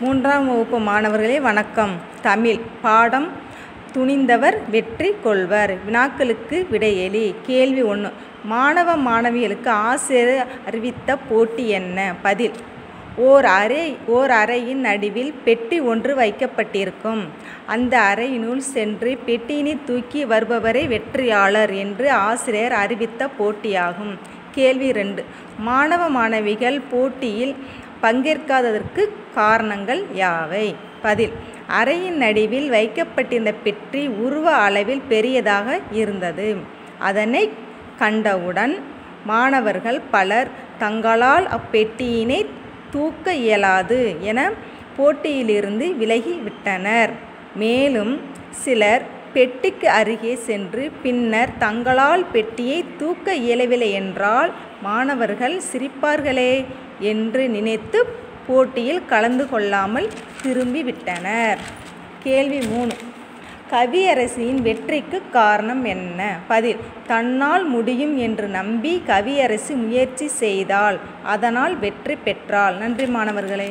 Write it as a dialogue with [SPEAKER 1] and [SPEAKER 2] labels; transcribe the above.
[SPEAKER 1] மூன்றாம் வகுப்பு மாணவர்களே வணக்கம். தமிழ் பாடம் துணிந்தவர் வெற்றி கொள்வர். வினாக்களுக்கு விடையெளி கேள்வி ஒன்று. மாணவ மாணவிகளுக்கு ஆசிரியர் அறிவித்த போட்டி என்ன? பதில். ஓர் அறை ஓர் அறையின் நடுவில் பெட்டி ஒன்று வைக்கப்பட்டிருக்கும். அந்த அறையினுள் சென்று பெட்டியினை தூக்கி வருபவரே வெற்றியாளர் என்று ஆசிரியர் அறிவித்த போட்டியாகும். கேள்வி ரெண்டு. மாணவ மாணவிகள் போட்டியில் பங்கேற்காததற்கு காரணங்கள் யாவை? பதில் அறையின் நடுவில் வைக்கப்பட்டிருந்த பெட்டி உருவ அளவில் பெரியதாக இருந்தது. அதனை கண்டவுடன் மாணவர்கள் பலர் தங்களால் அப்பெட்டியினை தூக்க இயலாது என போட்டியிலிருந்து விலகிவிட்டனர். மேலும் சிலர் பெட்டிக்கு அருகே சென்று பின்னர் தங்களால் பெட்டியை தூக்க இயலவில்லை என்றால் மாணவர்கள் சிரிப்பார்களே என்று நினைத்து போட்டியில் கலந்து கொள்ளாமல் திரும்பிவிட்டனர் கேள்வி மூணு. கவியரசியின் வெற்றிக்கு காரணம் என்ன? பதில் தன்னால் முடியும் என்று நம்பி கவியரசி முயற்சி செய்தால் அதனால் வெற்றி பெற்றாள். நன்றி மாணவர்களே.